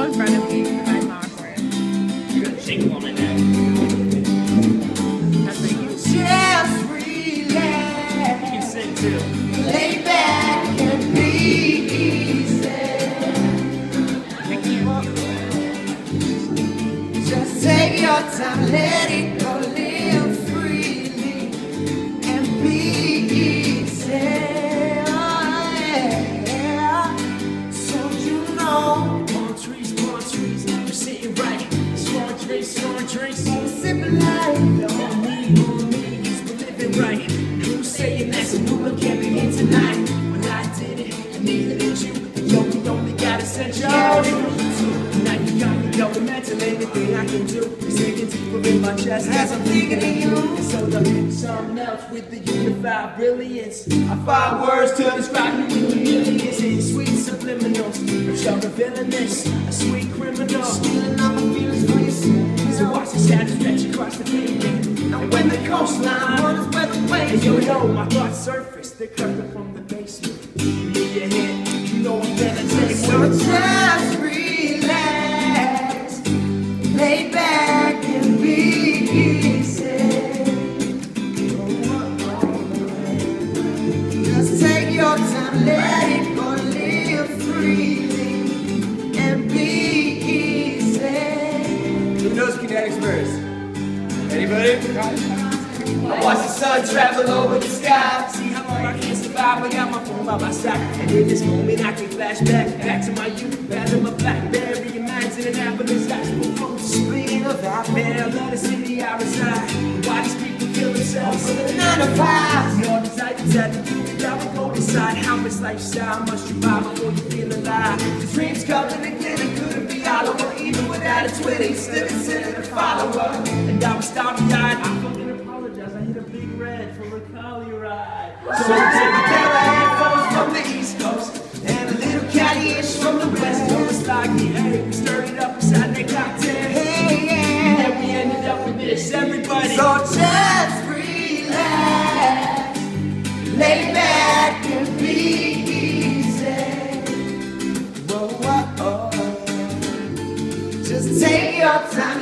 go in front of me because I'm awkward. You're gonna shake on my neck. That's like you. Just You relax. can sing too. Lay back and be easy. I can't. Just take your time, let it go, living right. Who's saying that's a new look at me tonight? When I did it, I needed you. Yo, we only got essential. Now you got me going mental. Anything I can do is sinking deeper in my chest as I'm thinking of you. And so the something else with the unified brilliance. I find words to describe you with millions. It's sweet subliminals. You're revealing this, a sweet criminal. Stealing all my feelings for yourself. So watch the shadows stretch across the pavement. And when the coastline Waters weather and waves. yo yo, my thoughts surface. They're coming from the basement. In your head, you know I'm gonna take So just relax, lay back and be easy. Just take your time, let it go, live freely and be easy. Who knows Kinetic Spurs? Anybody? I watch the sun travel over the sky. See how long I can survive. I got my phone by my side. And in this moment, I can flash back, back to my youth. Battle my Blackberry, imagine an Apple's gospel fruit. Speaking of Man, I love the city I reside. Why these people kill themselves? nine to five. Your desire to you that will go inside how much lifestyle must you buy before you feel alive. The dreams coming and glitter couldn't be hollow, even without a twin, still considered a follower. And I was starry eyed. I fucking apologize. I hit a big red for a collie ride. So take a pair of headphones from the East Coast and a little caddy-ish from the West Coast. like me, hey, we stirred it up inside that cocktail. Hey, And yeah. then we ended up with this. Everybody. So just relax, lay back and be easy. Whoa, whoa, oh. Just take your time,